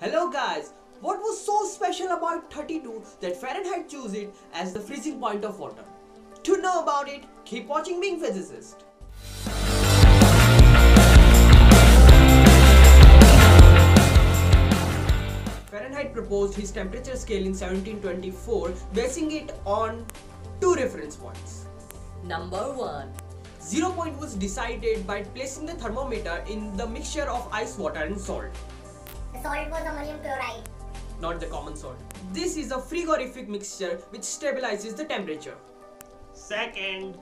Hello guys, what was so special about 32 that Fahrenheit chose it as the freezing point of water? To know about it, keep watching Being Physicist. Fahrenheit proposed his temperature scale in 1724, basing it on two reference points. Number 1. Zero point was decided by placing the thermometer in the mixture of ice water and salt. The salt was ammonium chloride. not the common salt. This is a frigorific mixture which stabilizes the temperature. Second,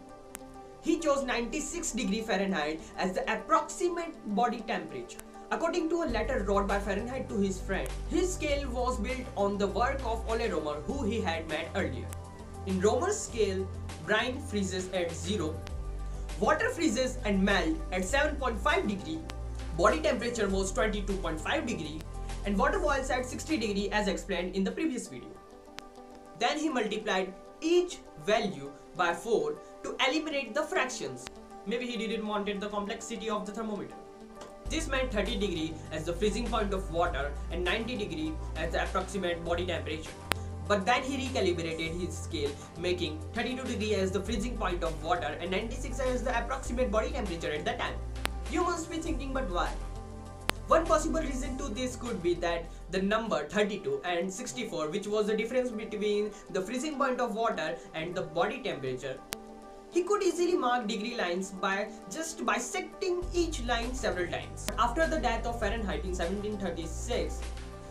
he chose 96 degree Fahrenheit as the approximate body temperature. According to a letter wrote by Fahrenheit to his friend, his scale was built on the work of Ole Romer who he had met earlier. In Romer's scale, brine freezes at 0, water freezes and melt at 7.5 degree, body temperature was 22.5 degree, and water boils at 60 degree as explained in the previous video. Then he multiplied each value by 4 to eliminate the fractions. Maybe he didn't wanted the complexity of the thermometer. This meant 30 degree as the freezing point of water and 90 degree as the approximate body temperature. But then he recalibrated his scale, making 32 degree as the freezing point of water and 96 as the approximate body temperature at that time. You must be thinking, but why? One possible reason to this could be that the number 32 and 64 which was the difference between the freezing point of water and the body temperature he could easily mark degree lines by just bisecting each line several times. After the death of Fahrenheit in 1736,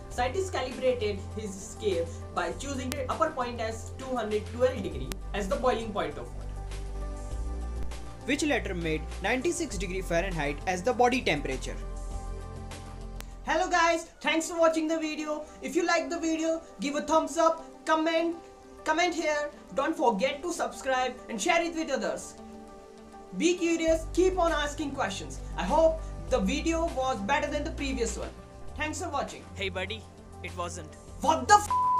scientists calibrated his scale by choosing the upper point as 212 degree as the boiling point of water. Which later made 96 degree Fahrenheit as the body temperature. Hello guys, thanks for watching the video. If you like the video, give a thumbs up, comment, comment here. Don't forget to subscribe and share it with others. Be curious, keep on asking questions. I hope the video was better than the previous one. Thanks for watching. Hey buddy, it wasn't. What the f